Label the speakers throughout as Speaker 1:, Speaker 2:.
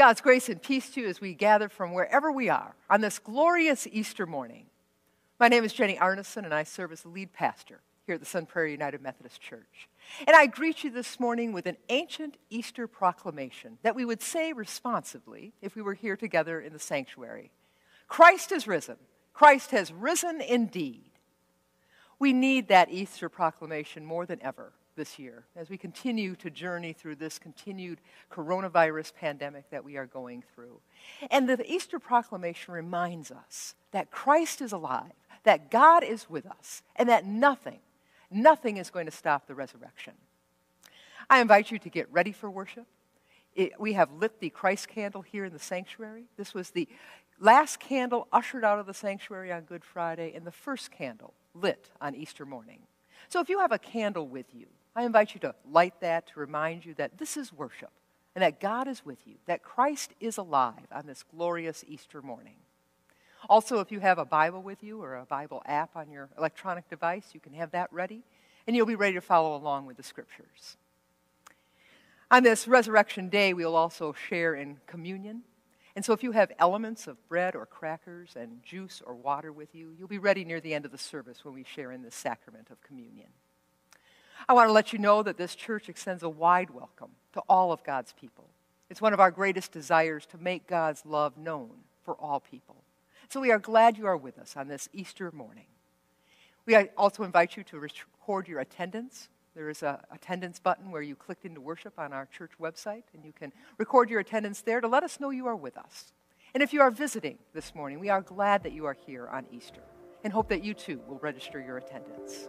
Speaker 1: God's grace and peace to you as we gather from wherever we are on this glorious Easter morning. My name is Jenny Arneson, and I serve as the lead pastor here at the Sun Prairie United Methodist Church. And I greet you this morning with an ancient Easter proclamation that we would say responsively if we were here together in the sanctuary Christ is risen. Christ has risen indeed. We need that Easter proclamation more than ever this year as we continue to journey through this continued coronavirus pandemic that we are going through. And the Easter proclamation reminds us that Christ is alive, that God is with us, and that nothing, nothing is going to stop the resurrection. I invite you to get ready for worship. It, we have lit the Christ candle here in the sanctuary. This was the last candle ushered out of the sanctuary on Good Friday, and the first candle lit on Easter morning. So if you have a candle with you, I invite you to light that to remind you that this is worship and that God is with you, that Christ is alive on this glorious Easter morning. Also, if you have a Bible with you or a Bible app on your electronic device, you can have that ready and you'll be ready to follow along with the scriptures. On this resurrection day, we will also share in communion. And so, if you have elements of bread or crackers and juice or water with you, you'll be ready near the end of the service when we share in this sacrament of communion. I want to let you know that this church extends a wide welcome to all of God's people. It's one of our greatest desires to make God's love known for all people. So we are glad you are with us on this Easter morning. We also invite you to record your attendance. There is an attendance button where you clicked into worship on our church website, and you can record your attendance there to let us know you are with us. And if you are visiting this morning, we are glad that you are here on Easter and hope that you too will register your attendance.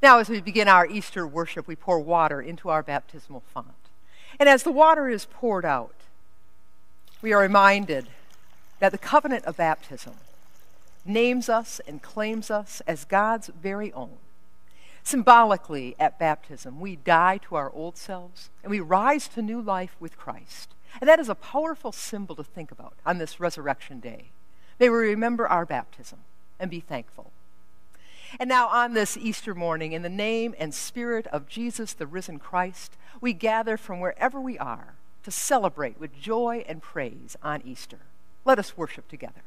Speaker 1: Now, as we begin our Easter worship, we pour water into our baptismal font. And as the water is poured out, we are reminded that the covenant of baptism names us and claims us as God's very own. Symbolically, at baptism, we die to our old selves and we rise to new life with Christ. And that is a powerful symbol to think about on this resurrection day. May we remember our baptism and be thankful. And now, on this Easter morning, in the name and spirit of Jesus, the risen Christ, we gather from wherever we are to celebrate with joy and praise on Easter. Let us worship together.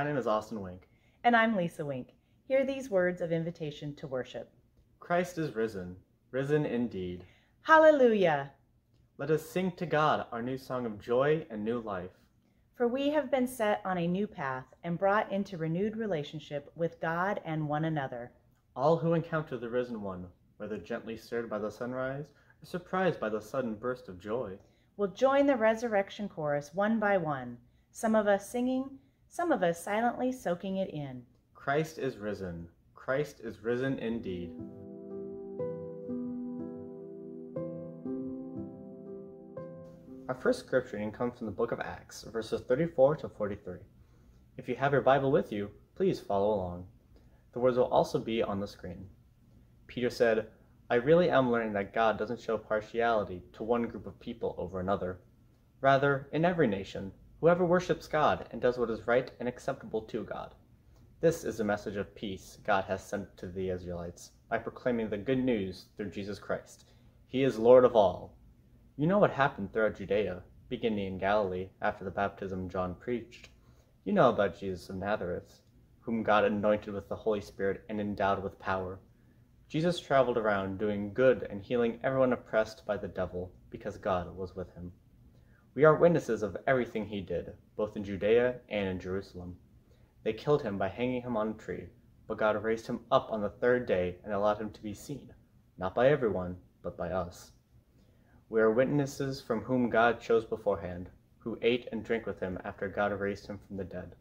Speaker 2: My name is Austin Wink.
Speaker 3: And I'm Lisa Wink. Hear these words of invitation to worship.
Speaker 2: Christ is risen, risen indeed.
Speaker 3: Hallelujah!
Speaker 2: Let us sing to God our new song of joy and new life.
Speaker 3: For we have been set on a new path and brought into renewed relationship with God and one another.
Speaker 2: All who encounter the risen one, whether gently stirred by the sunrise or surprised by the sudden burst of joy,
Speaker 3: will join the resurrection chorus one by one, some of us singing, some of us silently soaking it in.
Speaker 2: Christ is risen. Christ is risen indeed. Our first scripture reading comes from the book of Acts, verses 34 to 43. If you have your Bible with you, please follow along. The words will also be on the screen. Peter said, I really am learning that God doesn't show partiality to one group of people over another. Rather, in every nation, whoever worships God and does what is right and acceptable to God. This is the message of peace God has sent to the Israelites by proclaiming the good news through Jesus Christ. He is Lord of all. You know what happened throughout Judea, beginning in Galilee after the baptism John preached. You know about Jesus of Nazareth, whom God anointed with the Holy Spirit and endowed with power Jesus traveled around doing good and healing everyone oppressed by the devil because God was with him. We are witnesses of everything he did, both in Judea and in Jerusalem. They killed him by hanging him on a tree, but God raised him up on the third day and allowed him to be seen, not by everyone, but by us. We are witnesses from whom God chose beforehand, who ate and drank with him after God raised him from the dead.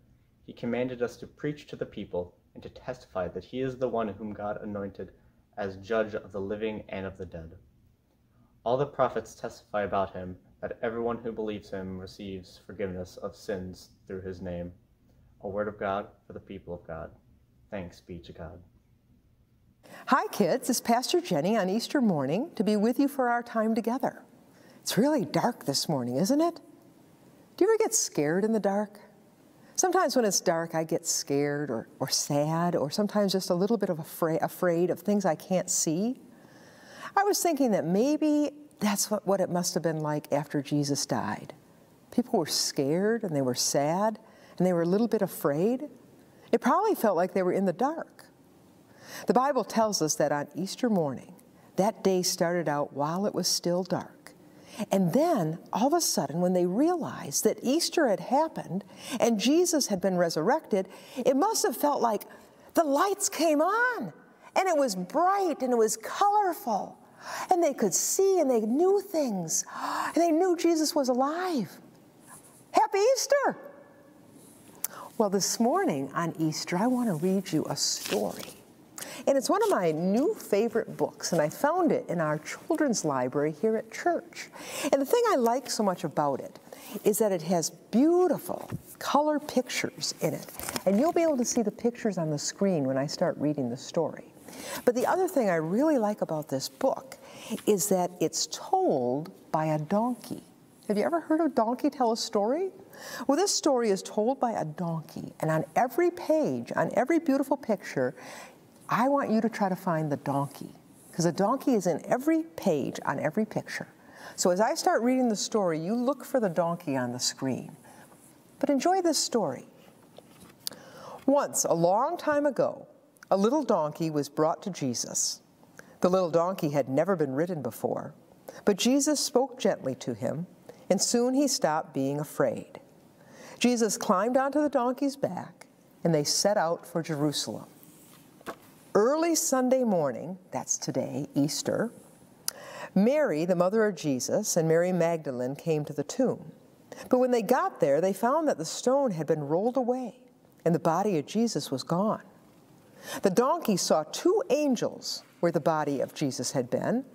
Speaker 2: He commanded us to preach to the people and to testify that he is the one whom God anointed as judge of the living and of the dead. All the prophets testify about him that everyone who believes him receives forgiveness of sins through his name. A word of God for the people of God. Thanks be to God.
Speaker 1: Hi, kids. It's Pastor Jenny on Easter morning to be with you for our time together. It's really dark this morning, isn't it? Do you ever get scared in the dark? Sometimes when it's dark, I get scared or, or sad, or sometimes just a little bit of afraid, afraid of things I can't see. I was thinking that maybe that's what, what it must have been like after Jesus died. People were scared and they were sad and they were a little bit afraid. It probably felt like they were in the dark. The Bible tells us that on Easter morning, that day started out while it was still dark. And then, all of a sudden, when they realized that Easter had happened and Jesus had been resurrected, it must have felt like the lights came on and it was bright and it was colorful. And they could see and they knew things. And they knew Jesus was alive. Happy Easter! Well, this morning on Easter, I want to read you a story. And it's one of my new favorite books, and I found it in our children's library here at church. And the thing I like so much about it is that it has beautiful color pictures in it. And you'll be able to see the pictures on the screen when I start reading the story. But the other thing I really like about this book is that it's told by a donkey. Have you ever heard a donkey tell a story? Well, this story is told by a donkey, and on every page, on every beautiful picture, I want you to try to find the donkey because the donkey is in every page on every picture. So as I start reading the story, you look for the donkey on the screen. But enjoy this story. Once, a long time ago, a little donkey was brought to Jesus. The little donkey had never been ridden before, but Jesus spoke gently to him, and soon he stopped being afraid. Jesus climbed onto the donkey's back, and they set out for Jerusalem. Early Sunday morning, that's today, Easter, Mary, the mother of Jesus, and Mary Magdalene came to the tomb. But when they got there, they found that the stone had been rolled away and the body of Jesus was gone. The donkey saw two angels where the body of Jesus had been.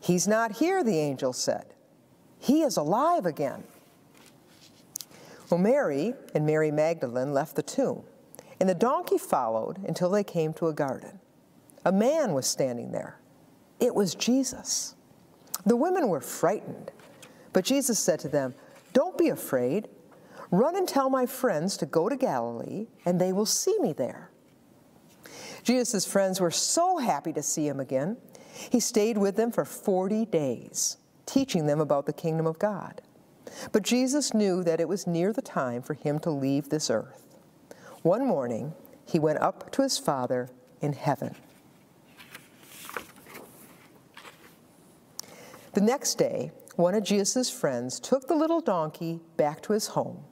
Speaker 1: He's not here, the angel said. He is alive again. Well, Mary and Mary Magdalene left the tomb. And the donkey followed until they came to a garden. A man was standing there. It was Jesus. The women were frightened, but Jesus said to them, Don't be afraid. Run and tell my friends to go to Galilee, and they will see me there. Jesus' friends were so happy to see him again. He stayed with them for 40 days, teaching them about the kingdom of God. But Jesus knew that it was near the time for him to leave this earth. One morning, he went up to his Father in heaven. The next day, one of Jesus' friends took the little donkey back to his home,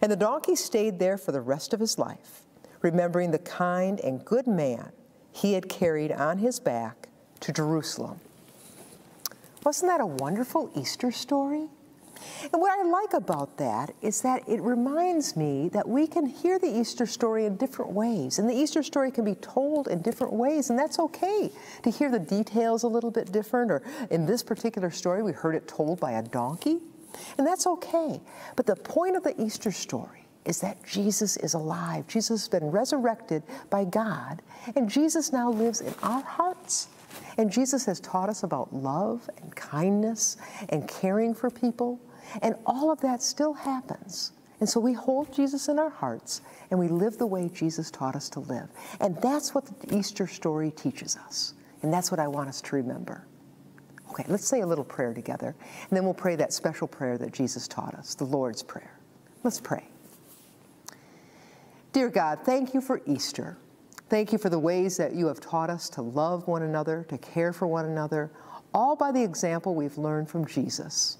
Speaker 1: and the donkey stayed there for the rest of his life, remembering the kind and good man he had carried on his back to Jerusalem. Wasn't that a wonderful Easter story? And what I like about that is that it reminds me that we can hear the Easter story in different ways. And the Easter story can be told in different ways, and that's okay to hear the details a little bit different. Or in this particular story, we heard it told by a donkey, and that's okay. But the point of the Easter story is that Jesus is alive. Jesus has been resurrected by God, and Jesus now lives in our hearts. And Jesus has taught us about love and kindness and caring for people. And all of that still happens. And so we hold Jesus in our hearts and we live the way Jesus taught us to live. And that's what the Easter story teaches us. And that's what I want us to remember. Okay, let's say a little prayer together, and then we'll pray that special prayer that Jesus taught us, the Lord's Prayer. Let's pray. Dear God, thank you for Easter. Thank you for the ways that you have taught us to love one another, to care for one another, all by the example we've learned from Jesus.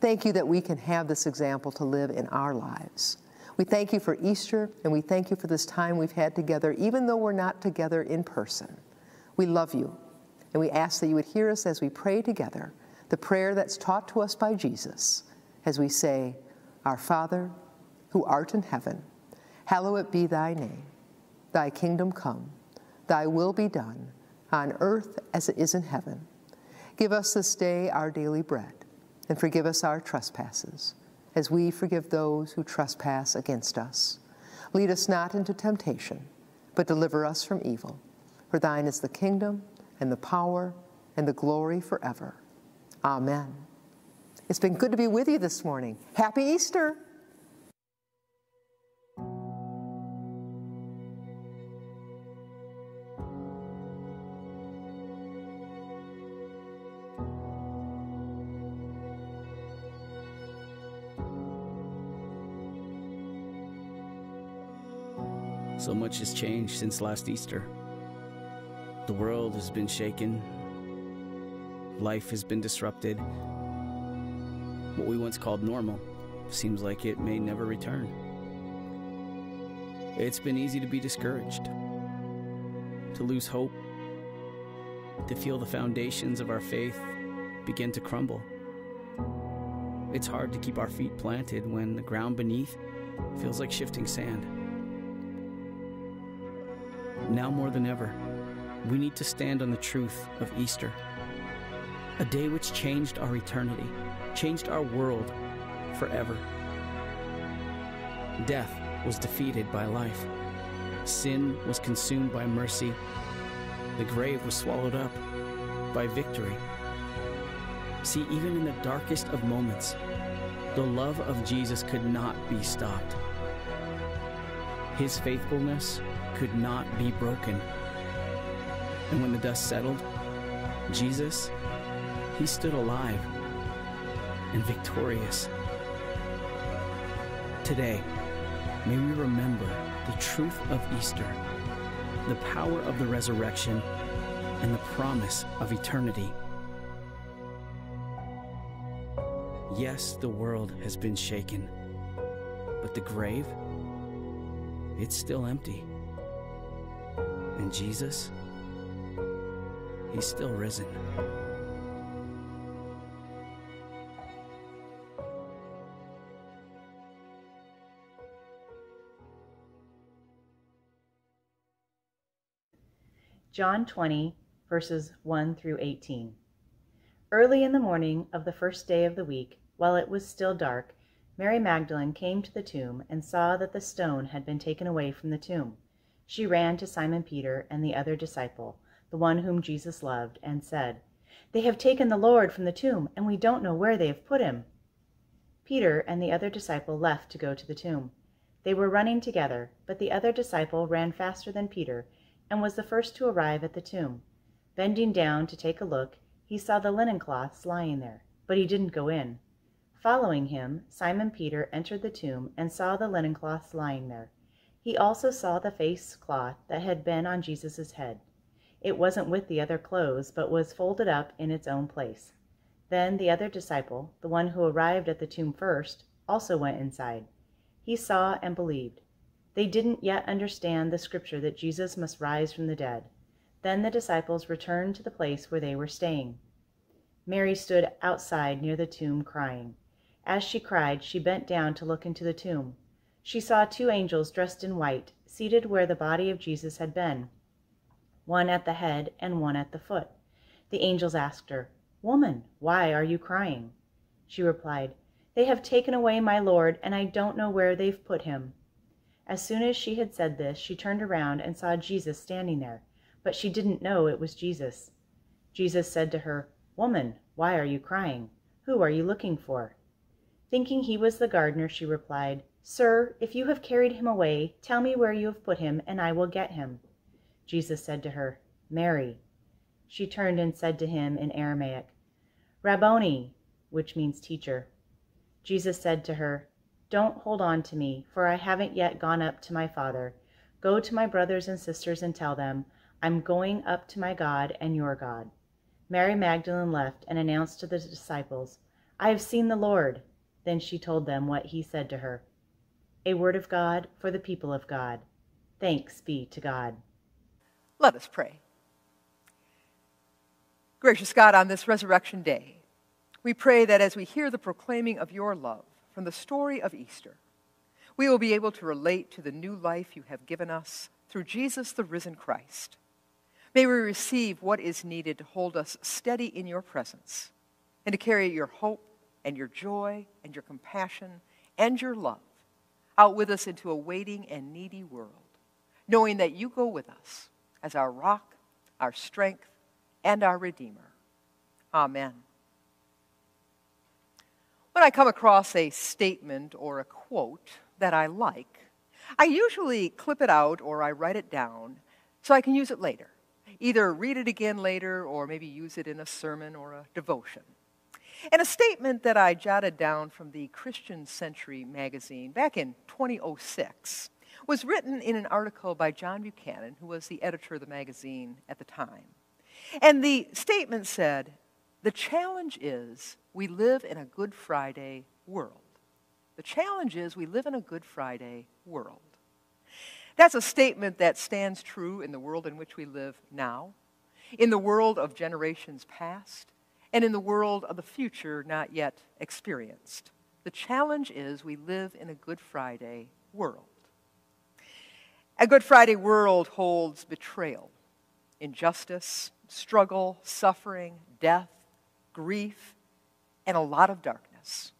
Speaker 1: Thank you that we can have this example to live in our lives. We thank you for Easter, and we thank you for this time we've had together, even though we're not together in person. We love you, and we ask that you would hear us as we pray together the prayer that's taught to us by Jesus, as we say, Our Father, who art in heaven, hallowed be thy name. Thy kingdom come, thy will be done, on earth as it is in heaven. Give us this day our daily bread and forgive us our trespasses, as we forgive those who trespass against us. Lead us not into temptation, but deliver us from evil. For thine is the kingdom, and the power, and the glory forever. Amen. It's been good to be with you this morning. Happy Easter!
Speaker 4: So much has changed since last Easter. The world has been shaken, life has been disrupted. What we once called normal seems like it may never return. It's been easy to be discouraged, to lose hope, to feel the foundations of our faith begin to crumble. It's hard to keep our feet planted when the ground beneath feels like shifting sand. Now more than ever, we need to stand on the truth of Easter. A day which changed our eternity, changed our world forever. Death was defeated by life. Sin was consumed by mercy. The grave was swallowed up by victory. See, even in the darkest of moments, the love of Jesus could not be stopped. His faithfulness could not be broken. And when the dust settled, Jesus, he stood alive and victorious. Today, may we remember the truth of Easter, the power of the resurrection, and the promise of eternity. Yes, the world has been shaken, but the grave, it's still empty. And Jesus, He's still risen.
Speaker 3: John 20, verses 1 through 18. Early in the morning of the first day of the week, while it was still dark, Mary Magdalene came to the tomb and saw that the stone had been taken away from the tomb. She ran to Simon Peter and the other disciple, the one whom Jesus loved, and said, They have taken the Lord from the tomb, and we don't know where they have put him. Peter and the other disciple left to go to the tomb. They were running together, but the other disciple ran faster than Peter and was the first to arrive at the tomb. Bending down to take a look, he saw the linen cloths lying there, but he didn't go in. Following him, Simon Peter entered the tomb and saw the linen cloths lying there. He also saw the face cloth that had been on Jesus' head. It wasn't with the other clothes, but was folded up in its own place. Then the other disciple, the one who arrived at the tomb first, also went inside. He saw and believed. They didn't yet understand the scripture that Jesus must rise from the dead. Then the disciples returned to the place where they were staying. Mary stood outside near the tomb crying. As she cried, she bent down to look into the tomb. She saw two angels dressed in white, seated where the body of Jesus had been, one at the head and one at the foot. The angels asked her, Woman, why are you crying? She replied, They have taken away my Lord, and I don't know where they've put him. As soon as she had said this, she turned around and saw Jesus standing there, but she didn't know it was Jesus. Jesus said to her, Woman, why are you crying? Who are you looking for? Thinking he was the gardener, she replied, Sir, if you have carried him away, tell me where you have put him, and I will get him. Jesus said to her, Mary. She turned and said to him in Aramaic, Rabboni, which means teacher. Jesus said to her, Don't hold on to me, for I haven't yet gone up to my Father. Go to my brothers and sisters and tell them, I'm going up to my God and your God. Mary Magdalene left and announced to the disciples, I have seen the Lord. Then she told them what he said to her. A word of God for the people of God. Thanks be to God.
Speaker 1: Let us pray. Gracious God, on this resurrection day, we pray that as we hear the proclaiming of your love from the story of Easter, we will be able to relate to the new life you have given us through Jesus, the risen Christ. May we receive what is needed to hold us steady in your presence and to carry your hope and your joy and your compassion and your love out with us into a waiting and needy world, knowing that you go with us as our rock, our strength, and our Redeemer. Amen. When I come across a statement or a quote that I like, I usually clip it out or I write it down so I can use it later. Either read it again later or maybe use it in a sermon or a devotion. And a statement that I jotted down from the Christian Century magazine back in 2006 was written in an article by John Buchanan, who was the editor of the magazine at the time. And the statement said, The challenge is we live in a Good Friday world. The challenge is we live in a Good Friday world. That's a statement that stands true in the world in which we live now, in the world of generations past, and in the world of the future not yet experienced. The challenge is we live in a Good Friday world. A Good Friday world holds betrayal, injustice, struggle, suffering, death, grief, and a lot of darkness.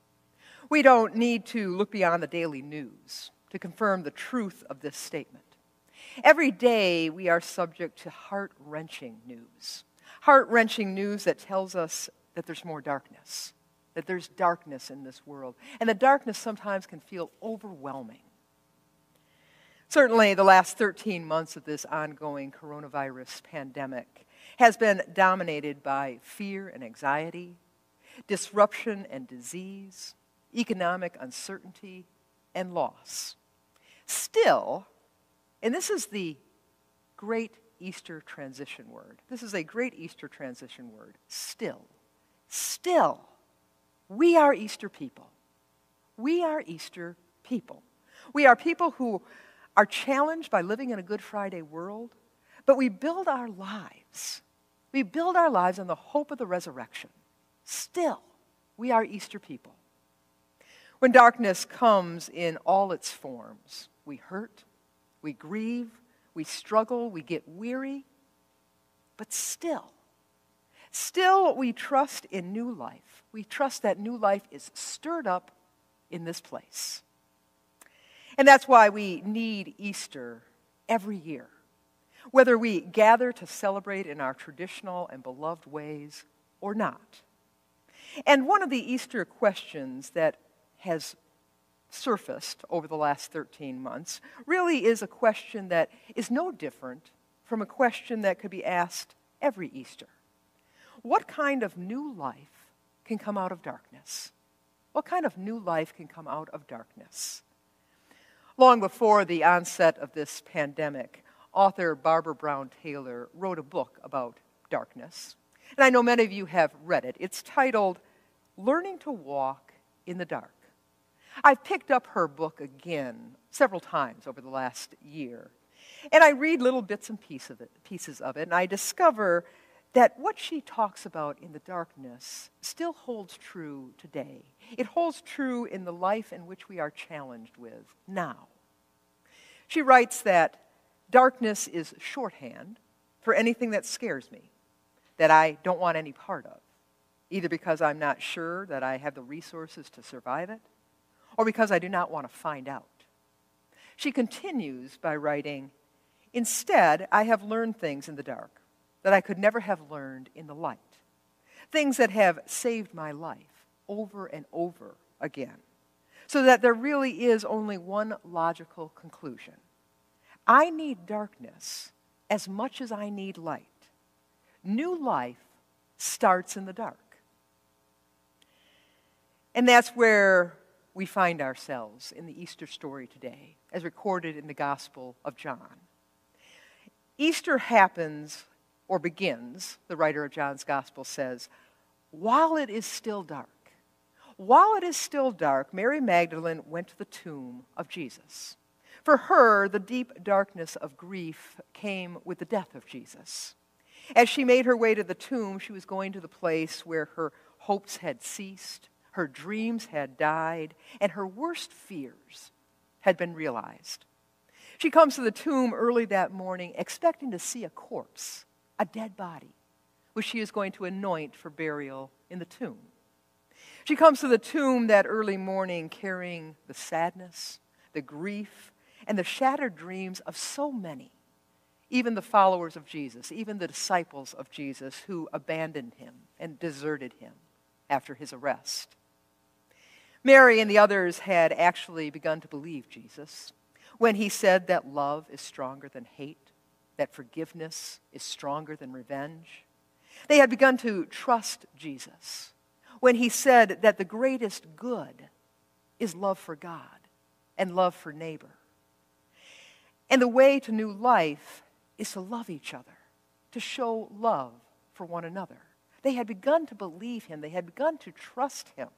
Speaker 1: We don't need to look beyond the daily news to confirm the truth of this statement. Every day we are subject to heart wrenching news heart wrenching news that tells us that there's more darkness, that there's darkness in this world. And the darkness sometimes can feel overwhelming. Certainly, the last 13 months of this ongoing coronavirus pandemic has been dominated by fear and anxiety, disruption and disease, economic uncertainty, and loss. Still, and this is the great Easter transition word. This is a great Easter transition word. Still. Still. We are Easter people. We are Easter people. We are people who are challenged by living in a Good Friday world, but we build our lives. We build our lives on the hope of the resurrection. Still, we are Easter people. When darkness comes in all its forms, we hurt, we grieve, we struggle, we get weary, but still, still we trust in new life. We trust that new life is stirred up in this place. And that's why we need Easter every year. Whether we gather to celebrate in our traditional and beloved ways or not. And one of the Easter questions that has surfaced over the last 13 months really is a question that is no different from a question that could be asked every Easter. What kind of new life can come out of darkness? What kind of new life can come out of darkness? Long before the onset of this pandemic, author Barbara Brown Taylor wrote a book about darkness. And I know many of you have read it. It's titled Learning to Walk in the Dark. I've picked up her book again several times over the last year. And I read little bits and piece of it, pieces of it, and I discover that what she talks about in the darkness still holds true today. It holds true in the life in which we are challenged with now. She writes that darkness is shorthand for anything that scares me, that I don't want any part of, either because I'm not sure that I have the resources to survive it, or because I do not want to find out. She continues by writing, Instead, I have learned things in the dark that I could never have learned in the light. Things that have saved my life over and over again. So that there really is only one logical conclusion I need darkness as much as I need light. New life starts in the dark. And that's where we find ourselves in the Easter story today, as recorded in the Gospel of John. Easter happens or begins, the writer of John's Gospel says, while it is still dark. While it is still dark, Mary Magdalene went to the tomb of Jesus. For her, the deep darkness of grief came with the death of Jesus. As she made her way to the tomb, she was going to the place where her hopes had ceased, her dreams had died, and her worst fears had been realized. She comes to the tomb early that morning expecting to see a corpse, a dead body, which she is going to anoint for burial in the tomb. She comes to the tomb that early morning carrying the sadness, the grief, and the shattered dreams of so many, even the followers of Jesus, even the disciples of Jesus who abandoned him and deserted him after his arrest. Mary and the others had actually begun to believe Jesus when he said that love is stronger than hate, that forgiveness is stronger than revenge. They had begun to trust Jesus when he said that the greatest good is love for God and love for neighbor. And the way to new life is to love each other, to show love for one another. They had begun to believe him, they had begun to trust him.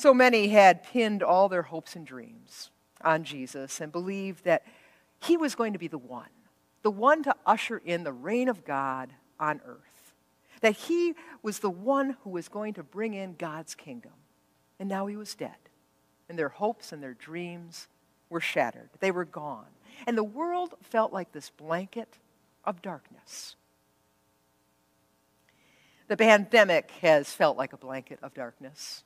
Speaker 1: So many had pinned all their hopes and dreams on Jesus and believed that he was going to be the one, the one to usher in the reign of God on earth. That he was the one who was going to bring in God's kingdom. And now he was dead. And their hopes and their dreams were shattered. They were gone. And the world felt like this blanket of darkness. The pandemic has felt like a blanket of darkness.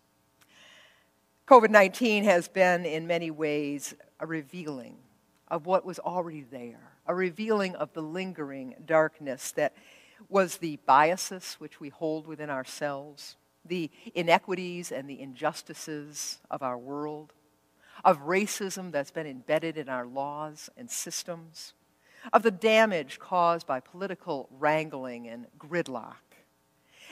Speaker 1: COVID 19 has been, in many ways, a revealing of what was already there, a revealing of the lingering darkness that was the biases which we hold within ourselves, the inequities and the injustices of our world, of racism that's been embedded in our laws and systems, of the damage caused by political wrangling and gridlock,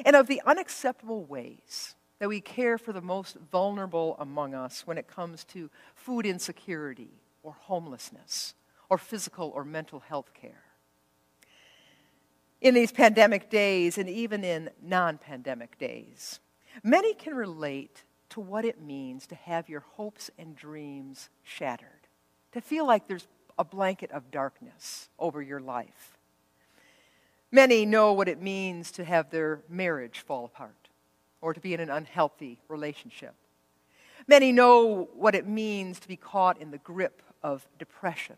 Speaker 1: and of the unacceptable ways that we care for the most vulnerable among us when it comes to food insecurity or homelessness or physical or mental health care. In these pandemic days and even in non pandemic days, many can relate to what it means to have your hopes and dreams shattered, to feel like there's a blanket of darkness over your life. Many know what it means to have their marriage fall apart or to be in an unhealthy relationship. Many know what it means to be caught in the grip of depression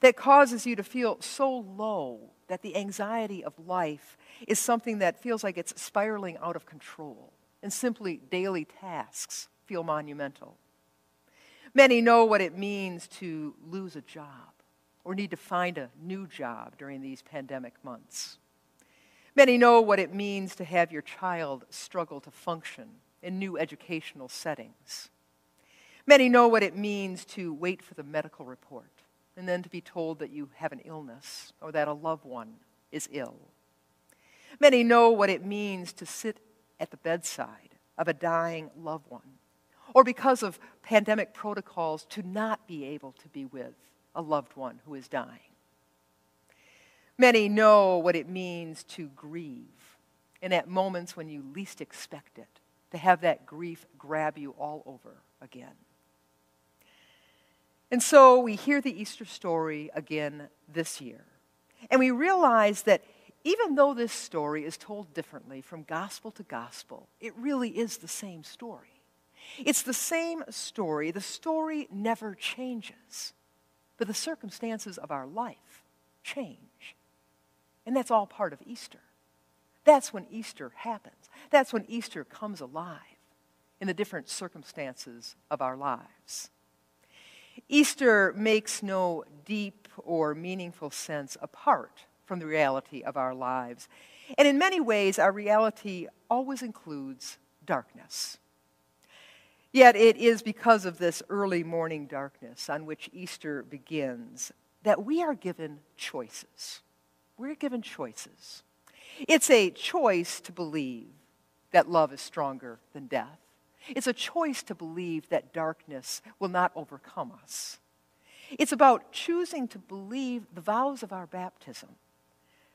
Speaker 1: that causes you to feel so low that the anxiety of life is something that feels like it's spiraling out of control, and simply daily tasks feel monumental. Many know what it means to lose a job or need to find a new job during these pandemic months. Many know what it means to have your child struggle to function in new educational settings. Many know what it means to wait for the medical report and then to be told that you have an illness or that a loved one is ill. Many know what it means to sit at the bedside of a dying loved one, or because of pandemic protocols to not be able to be with a loved one who is dying. Many know what it means to grieve, and at moments when you least expect it, to have that grief grab you all over again. And so we hear the Easter story again this year, and we realize that even though this story is told differently from gospel to gospel, it really is the same story. It's the same story. The story never changes, but the circumstances of our life change. And that's all part of Easter. That's when Easter happens. That's when Easter comes alive in the different circumstances of our lives. Easter makes no deep or meaningful sense apart from the reality of our lives. And in many ways, our reality always includes darkness. Yet it is because of this early morning darkness on which Easter begins that we are given choices. We're given choices. It's a choice to believe that love is stronger than death. It's a choice to believe that darkness will not overcome us. It's about choosing to believe the vows of our baptism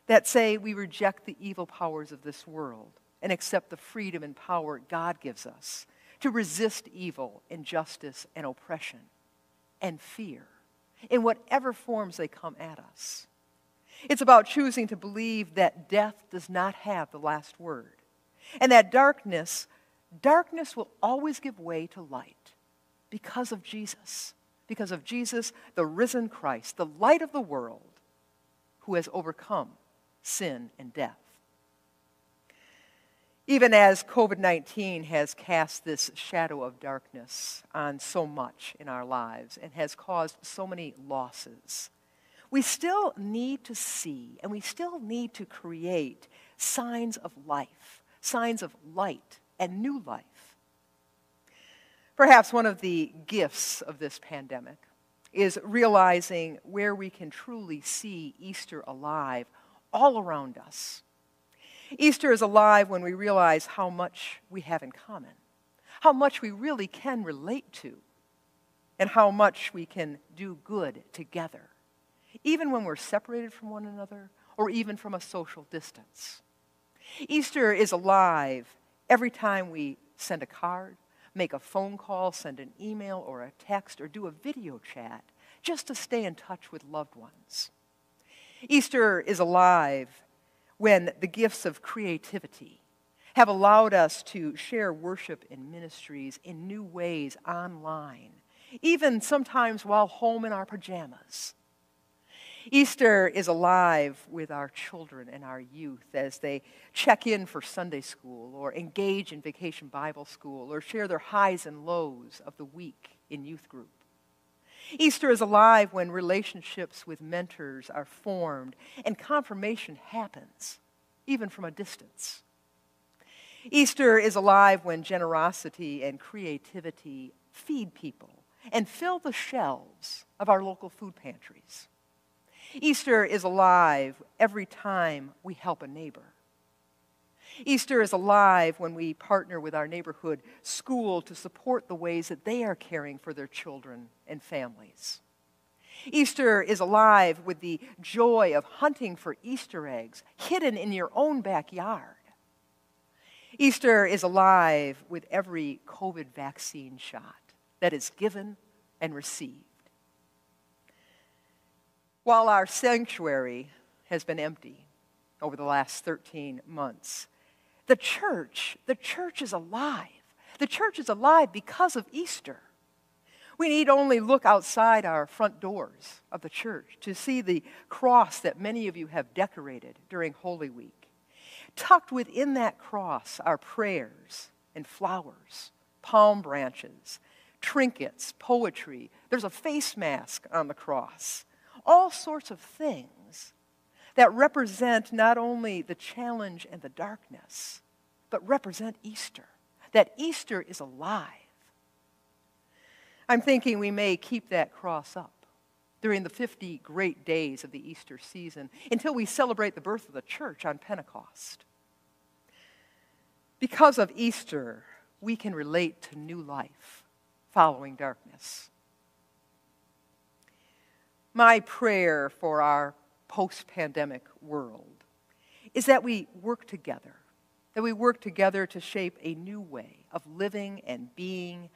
Speaker 1: that say we reject the evil powers of this world and accept the freedom and power God gives us to resist evil, injustice, and oppression and fear in whatever forms they come at us. It's about choosing to believe that death does not have the last word and that darkness darkness will always give way to light because of Jesus because of Jesus the risen Christ the light of the world who has overcome sin, and death. Even as COVID 19 has cast this shadow of darkness on so much in our lives and has caused so many losses, we still need to see and we still need to create signs of life, signs of light and new life. Perhaps one of the gifts of this pandemic is realizing where we can truly see Easter alive all around us. Easter is alive when we realize how much we have in common, how much we really can relate to, and how much we can do good together, even when we're separated from one another or even from a social distance. Easter is alive every time we send a card, make a phone call, send an email or a text, or do a video chat just to stay in touch with loved ones. Easter is alive when the gifts of creativity have allowed us to share worship and ministries in new ways online, even sometimes while home in our pajamas. Easter is alive with our children and our youth as they check in for Sunday school or engage in vacation Bible school or share their highs and lows of the week in youth group. Easter is alive when relationships with mentors are formed and confirmation happens, even from a distance. Easter is alive when generosity and creativity feed people and fill the shelves of our local food pantries. Easter is alive every time we help a neighbor. Easter is alive when we partner with our neighborhood school to support the ways that they are caring for their children and families. Easter is alive with the joy of hunting for Easter eggs hidden in your own backyard. Easter is alive with every COVID vaccine shot that is given and received. While our sanctuary has been empty over the last 13 months, the church, the church is alive. The church is alive because of Easter. We need only look outside our front doors of the church to see the cross that many of you have decorated during Holy Week. Tucked within that cross are prayers and flowers, palm branches, trinkets, poetry. There's a face mask on the cross. All sorts of things that represent not only the challenge and the darkness, but represent Easter, that Easter is alive. I'm thinking we may keep that cross up during the 50 great days of the Easter season until we celebrate the birth of the church on Pentecost. Because of Easter, we can relate to new life following darkness. My prayer for our post pandemic world is that we work together, that we work together to shape a new way of living and being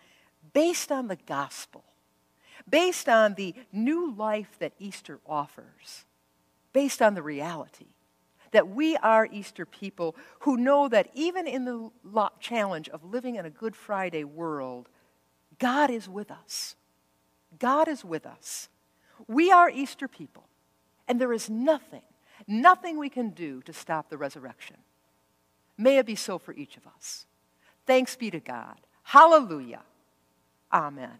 Speaker 1: based on the gospel, based on the new life that Easter offers, based on the reality that we are Easter people who know that even in the challenge of living in a Good Friday world, God is with us. God is with us. We are Easter people, and there is nothing, nothing we can do to stop the resurrection. May it be so for each of us. Thanks be to God. Hallelujah. Amen.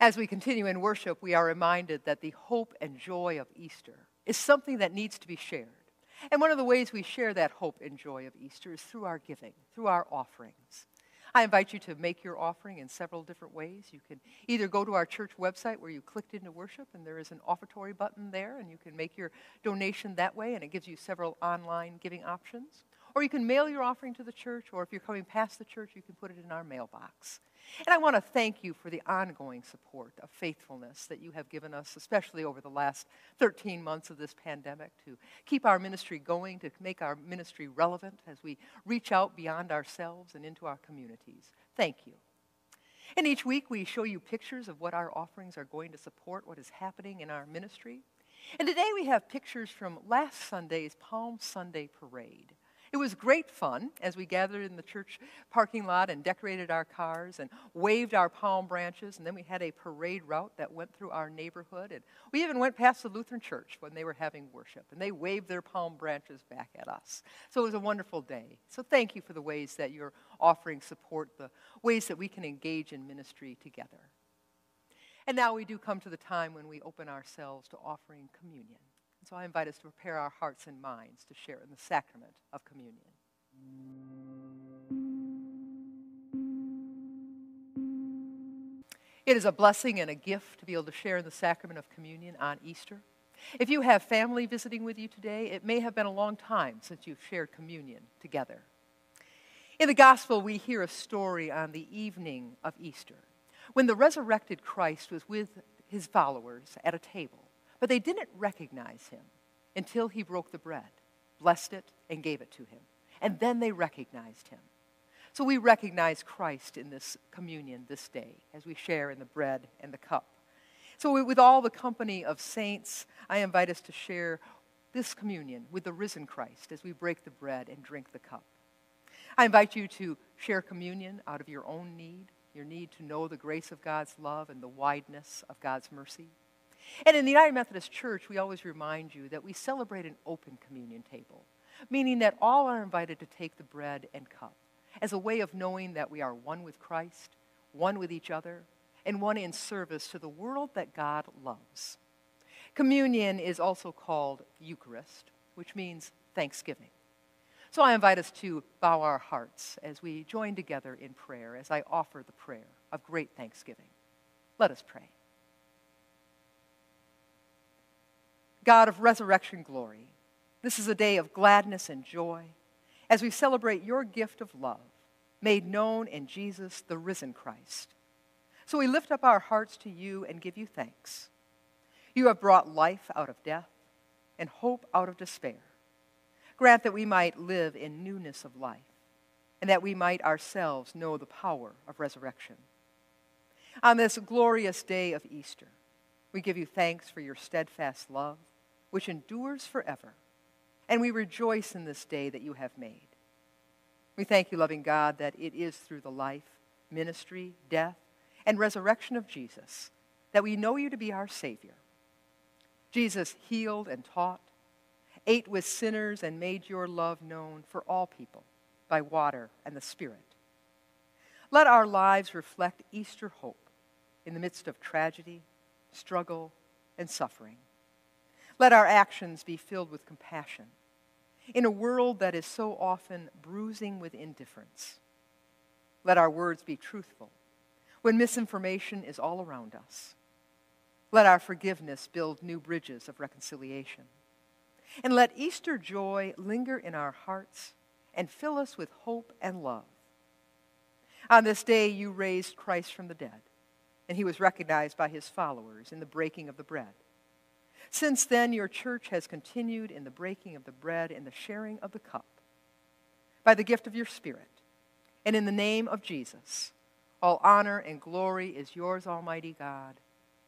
Speaker 1: As we continue in worship, we are reminded that the hope and joy of Easter is something that needs to be shared. And one of the ways we share that hope and joy of Easter is through our giving, through our offerings. I invite you to make your offering in several different ways. You can either go to our church website where you clicked into worship and there is an offertory button there, and you can make your donation that way, and it gives you several online giving options. Or you can mail your offering to the church, or if you're coming past the church, you can put it in our mailbox. And I want to thank you for the ongoing support of faithfulness that you have given us, especially over the last 13 months of this pandemic, to keep our ministry going, to make our ministry relevant as we reach out beyond ourselves and into our communities. Thank you. And each week we show you pictures of what our offerings are going to support, what is happening in our ministry. And today we have pictures from last Sunday's Palm Sunday parade. It was great fun as we gathered in the church parking lot and decorated our cars and waved our palm branches. And then we had a parade route that went through our neighborhood. And we even went past the Lutheran church when they were having worship. And they waved their palm branches back at us. So it was a wonderful day. So thank you for the ways that you're offering support, the ways that we can engage in ministry together. And now we do come to the time when we open ourselves to offering communion. So I invite us to prepare our hearts and minds to share in the sacrament of communion. It is a blessing and a gift to be able to share in the sacrament of communion on Easter. If you have family visiting with you today, it may have been a long time since you've shared communion together. In the gospel, we hear a story on the evening of Easter when the resurrected Christ was with his followers at a table. But they didn't recognize him until he broke the bread, blessed it, and gave it to him. And then they recognized him. So we recognize Christ in this communion this day as we share in the bread and the cup. So, with all the company of saints, I invite us to share this communion with the risen Christ as we break the bread and drink the cup. I invite you to share communion out of your own need, your need to know the grace of God's love and the wideness of God's mercy. And in the United Methodist Church, we always remind you that we celebrate an open communion table, meaning that all are invited to take the bread and cup as a way of knowing that we are one with Christ, one with each other, and one in service to the world that God loves. Communion is also called Eucharist, which means thanksgiving. So I invite us to bow our hearts as we join together in prayer, as I offer the prayer of great thanksgiving. Let us pray. God of resurrection glory, this is a day of gladness and joy as we celebrate your gift of love made known in Jesus, the risen Christ. So we lift up our hearts to you and give you thanks. You have brought life out of death and hope out of despair. Grant that we might live in newness of life and that we might ourselves know the power of resurrection. On this glorious day of Easter, we give you thanks for your steadfast love which endures forever. And we rejoice in this day that you have made. We thank you, loving God, that it is through the life, ministry, death, and resurrection of Jesus that we know you to be our Savior. Jesus healed and taught, ate with sinners, and made your love known for all people by water and the Spirit. Let our lives reflect Easter hope in the midst of tragedy, struggle, and suffering. Let our actions be filled with compassion in a world that is so often bruising with indifference. Let our words be truthful when misinformation is all around us. Let our forgiveness build new bridges of reconciliation. And let Easter joy linger in our hearts and fill us with hope and love. On this day, you raised Christ from the dead, and he was recognized by his followers in the breaking of the bread. Since then, your church has continued in the breaking of the bread and the sharing of the cup. By the gift of your Spirit, and in the name of Jesus, all honor and glory is yours, Almighty God,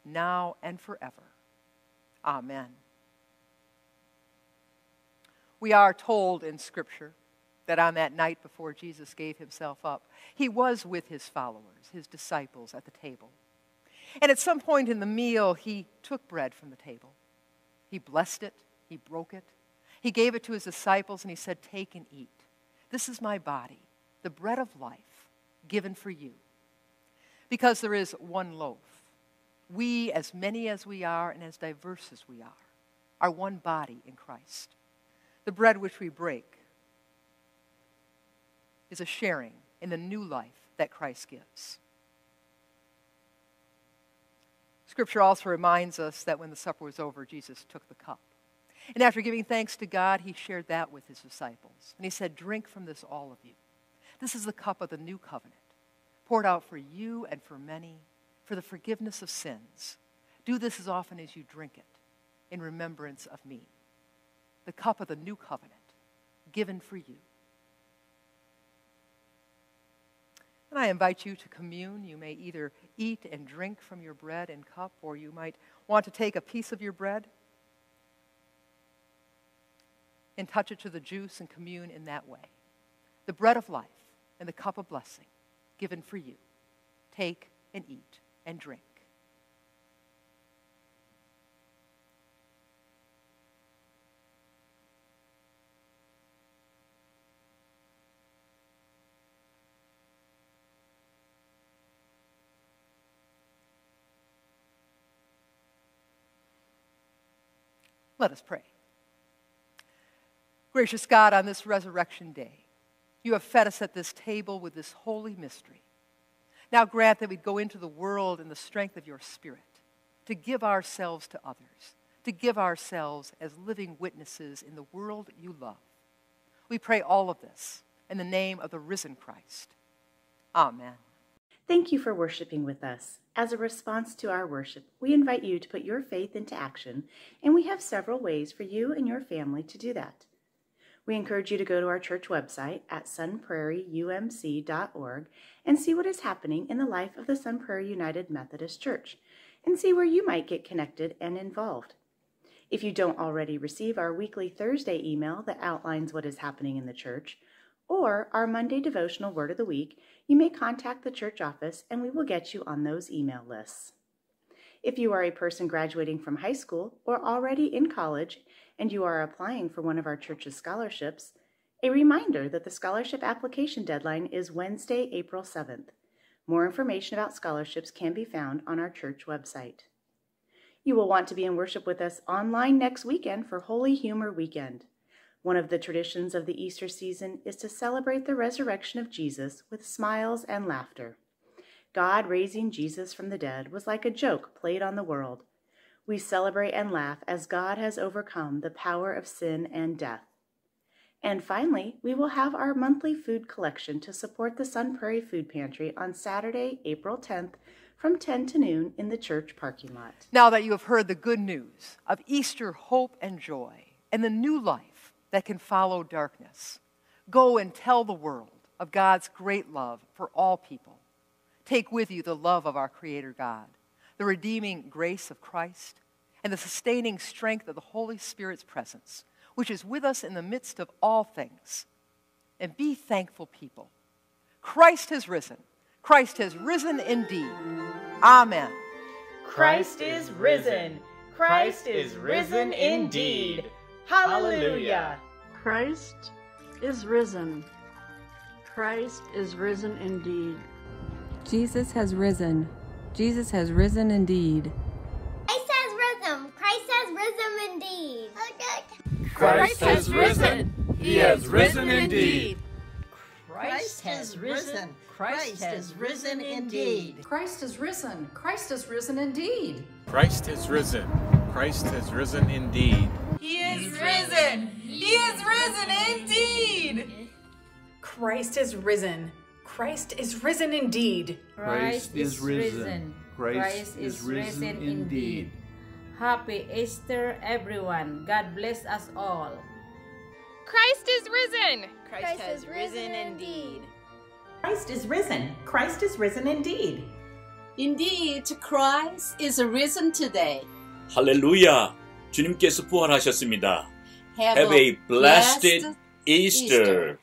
Speaker 1: now and forever. Amen. We are told in Scripture that on that night before Jesus gave himself up, he was with his followers, his disciples, at the table. And at some point in the meal, he took bread from the table. He blessed it, he broke it, he gave it to his disciples, and he said, Take and eat. This is my body, the bread of life, given for you. Because there is one loaf. We, as many as we are and as diverse as we are, are one body in Christ. The bread which we break is a sharing in the new life that Christ gives. Scripture also reminds us that when the supper was over, Jesus took the cup. And after giving thanks to God, he shared that with his disciples. And he said, Drink from this, all of you. This is the cup of the new covenant, poured out for you and for many for the forgiveness of sins. Do this as often as you drink it in remembrance of me. The cup of the new covenant, given for you. And I invite you to commune. You may either eat and drink from your bread and cup, or you might want to take a piece of your bread and touch it to the juice and commune in that way. The bread of life and the cup of blessing given for you. Take and eat and drink. Let us pray. Gracious God, on this resurrection day, you have fed us at this table with this holy mystery. Now grant that we'd go into the world in the strength of your Spirit to give ourselves to others, to give ourselves as living witnesses in the world you love. We pray all of this in the name of the risen Christ. Amen.
Speaker 3: Thank you for worshiping with us. As a response to our worship, we invite you to put your faith into action, and we have several ways for you and your family to do that. We encourage you to go to our church website at sunprairieumc.org and see what is happening in the life of the Sun Prairie United Methodist Church and see where you might get connected and involved. If you don't already receive our weekly Thursday email that outlines what is happening in the church, or our Monday devotional word of the week, you may contact the church office and we will get you on those email lists. If you are a person graduating from high school or already in college and you are applying for one of our church's scholarships, a reminder that the scholarship application deadline is Wednesday, April 7th. More information about scholarships can be found on our church website. You will want to be in worship with us online next weekend for Holy Humor Weekend. One of the traditions of the Easter season is to celebrate the resurrection of Jesus with smiles and laughter. God raising Jesus from the dead was like a joke played on the world. We celebrate and laugh as God has overcome the power of sin and death. And finally, we will have our monthly food collection to support the Sun Prairie Food Pantry on Saturday, April 10th from 10 to noon in the church parking lot.
Speaker 1: Now that you have heard the good news of Easter hope and joy and the new life that can follow darkness, go and tell the world of God's great love for all people. Take with you the love of our Creator God the redeeming grace of Christ, and the sustaining strength of the Holy Spirit's presence, which is with us in the midst of all things. And be thankful, people. Christ has risen. Christ has risen indeed. Amen.
Speaker 3: Christ is risen. Christ is risen indeed. Hallelujah.
Speaker 5: Christ is risen. Christ is risen indeed.
Speaker 6: Jesus has risen. Jesus has risen indeed.
Speaker 7: Christ has risen. Christ has risen indeed.
Speaker 8: Christ has risen. He has risen indeed.
Speaker 9: Christ has risen. Christ has risen indeed.
Speaker 10: Christ has risen. Christ has risen indeed.
Speaker 8: Christ has risen. Christ has risen indeed.
Speaker 11: He is risen. He is risen indeed.
Speaker 12: Christ is risen. Christ is risen indeed.
Speaker 13: Christ is risen. Christ is risen indeed.
Speaker 14: Happy Easter, everyone. God bless us all.
Speaker 15: Christ is risen.
Speaker 16: Christ has risen indeed.
Speaker 17: Christ is risen. Christ is risen indeed.
Speaker 18: Indeed, Christ is risen today.
Speaker 19: Hallelujah. 주님께서 부활하셨습니다.
Speaker 18: Have,
Speaker 19: a blessed.
Speaker 18: Easter.